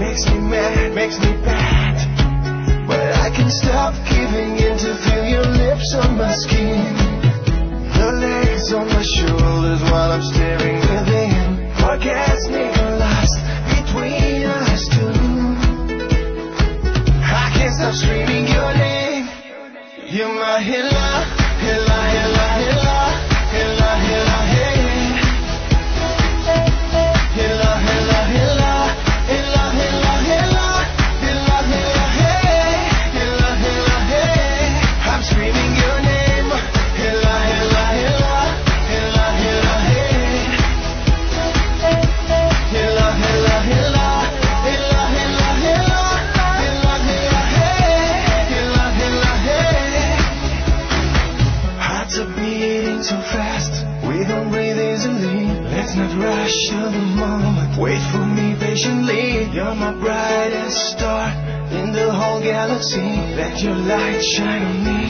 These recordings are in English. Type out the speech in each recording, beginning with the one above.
Makes me mad, makes me bad. But I can stop giving in to feel your lips on my skin. Your legs on my shoulders while I'm staring within. Between us two. I can't stop screaming. You're my Hilla, so fast, we don't breathe easily. Let's not rush the moment. Wait for me patiently. You're my brightest star in the whole galaxy. Let your light shine on me.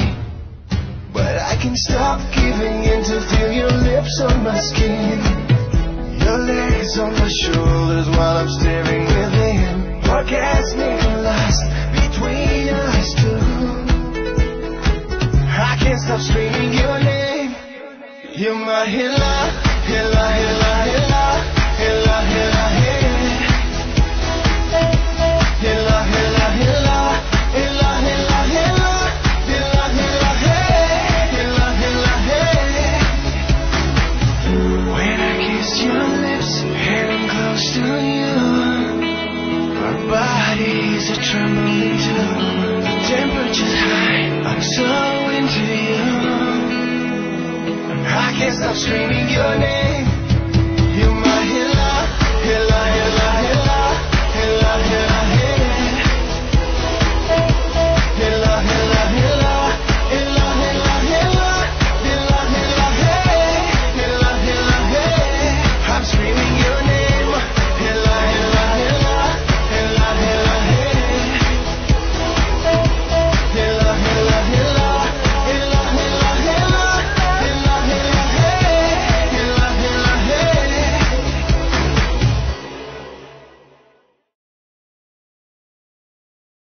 But I can stop giving in to feel your lips on my skin. Your legs on my shoulders while I'm staring You're my Hilla, Hilla, Hilla, Hilla, Hilla, Hilla, hey. Hilla, Hilla, Hilla, Hilla, Hilla, Hilla, Hilla, Hilla, hey. Hilla, Hilla, hey. When I kiss your lips I'm close to you, our bodies are trembling too. Screaming your name.